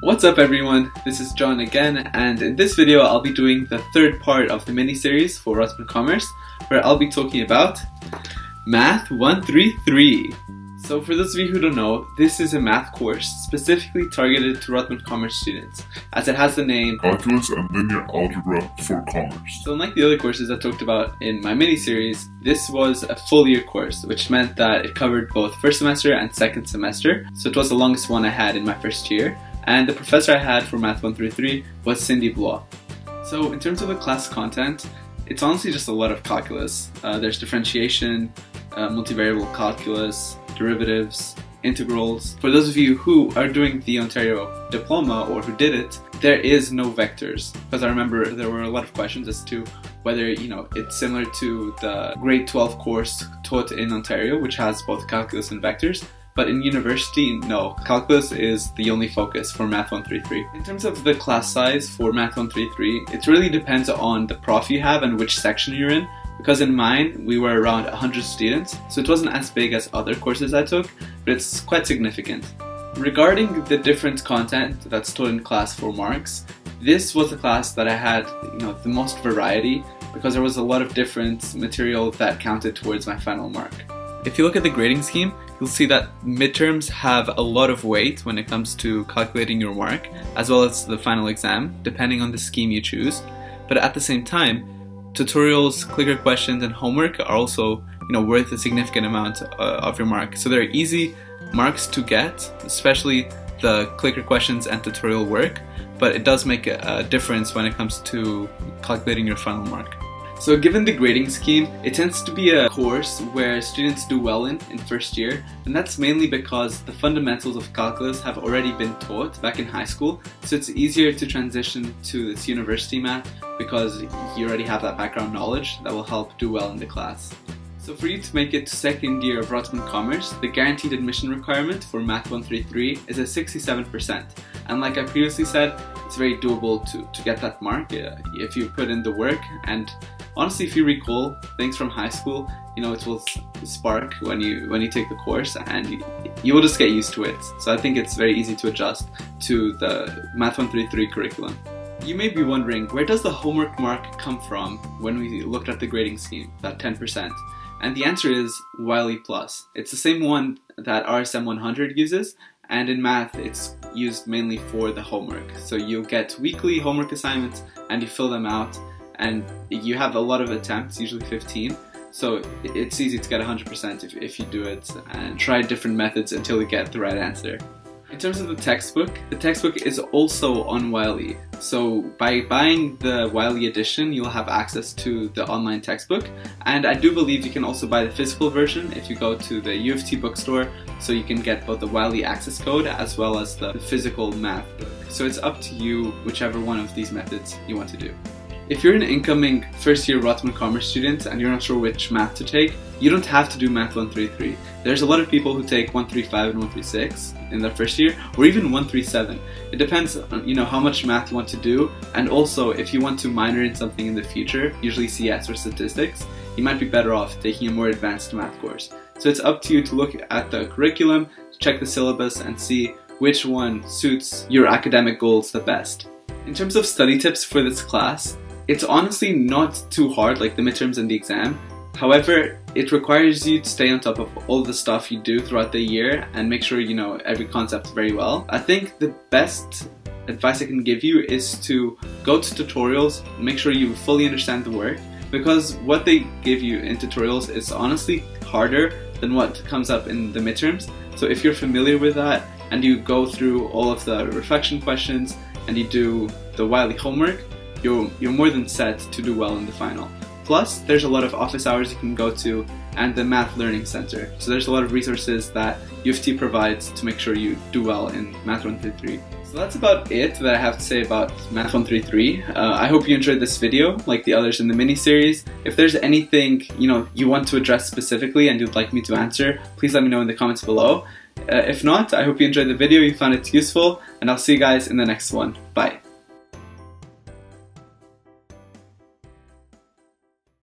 What's up everyone, this is John again and in this video I'll be doing the third part of the mini-series for Rotman Commerce where I'll be talking about Math 133. So for those of you who don't know, this is a math course specifically targeted to Rotman Commerce students, as it has the name Calculus and Linear Algebra for Commerce. So unlike the other courses I talked about in my mini-series, this was a full year course, which meant that it covered both first semester and second semester, so it was the longest one I had in my first year, and the professor I had for Math 133 was Cindy Blois. So in terms of the class content, it's honestly just a lot of calculus. Uh, there's differentiation, uh, multivariable calculus, derivatives, integrals. For those of you who are doing the Ontario diploma or who did it, there is no vectors because I remember there were a lot of questions as to whether you know it's similar to the grade 12 course taught in Ontario which has both calculus and vectors but in university, no. Calculus is the only focus for Math 133. In terms of the class size for Math 133, it really depends on the prof you have and which section you're in because in mine we were around 100 students, so it wasn't as big as other courses I took, but it's quite significant. Regarding the different content that's taught in class for marks, this was the class that I had you know the most variety because there was a lot of different material that counted towards my final mark. If you look at the grading scheme, you'll see that midterms have a lot of weight when it comes to calculating your mark, as well as the final exam, depending on the scheme you choose. But at the same time, tutorials, clicker questions, and homework are also you know worth a significant amount uh, of your mark. So they're easy marks to get, especially the clicker questions and tutorial work, but it does make a difference when it comes to calculating your final mark. So given the grading scheme, it tends to be a course where students do well in in first year, and that's mainly because the fundamentals of calculus have already been taught back in high school, so it's easier to transition to this university math because you already have that background knowledge that will help do well in the class. So for you to make it to second year of Rotman Commerce, the guaranteed admission requirement for Math 133 is at 67%. And like I previously said, it's very doable to, to get that mark uh, if you put in the work. And honestly, if you recall things from high school, you know, it will spark when you when you take the course and you, you will just get used to it. So I think it's very easy to adjust to the Math 133 curriculum. You may be wondering, where does the homework mark come from when we looked at the grading scheme, that 10%? And the answer is Wiley Plus. It's the same one that RSM 100 uses, and in math it's used mainly for the homework. So you'll get weekly homework assignments and you fill them out, and you have a lot of attempts, usually 15. So it's easy to get 100% if, if you do it and try different methods until you get the right answer. In terms of the textbook, the textbook is also on Wiley. So by buying the Wiley edition, you'll have access to the online textbook. And I do believe you can also buy the physical version if you go to the U of T bookstore, so you can get both the Wiley access code as well as the physical math book. So it's up to you whichever one of these methods you want to do. If you're an incoming first year Rotman Commerce student and you're not sure which math to take, you don't have to do Math 133. There's a lot of people who take 135 and 136 in their first year, or even 137. It depends on you know how much math you want to do, and also if you want to minor in something in the future, usually CS or statistics, you might be better off taking a more advanced math course. So it's up to you to look at the curriculum, check the syllabus, and see which one suits your academic goals the best. In terms of study tips for this class, it's honestly not too hard like the midterms and the exam. However, it requires you to stay on top of all the stuff you do throughout the year and make sure you know every concept very well. I think the best advice I can give you is to go to tutorials, make sure you fully understand the work, because what they give you in tutorials is honestly harder than what comes up in the midterms. So if you're familiar with that and you go through all of the reflection questions and you do the Wiley homework, you're, you're more than set to do well in the final. Plus, there's a lot of office hours you can go to and the Math Learning Center. So there's a lot of resources that U of T provides to make sure you do well in Math 133. So that's about it that I have to say about Math 133. Uh, I hope you enjoyed this video, like the others in the mini-series. If there's anything you know you want to address specifically and you'd like me to answer, please let me know in the comments below. Uh, if not, I hope you enjoyed the video, you found it useful, and I'll see you guys in the next one. Bye.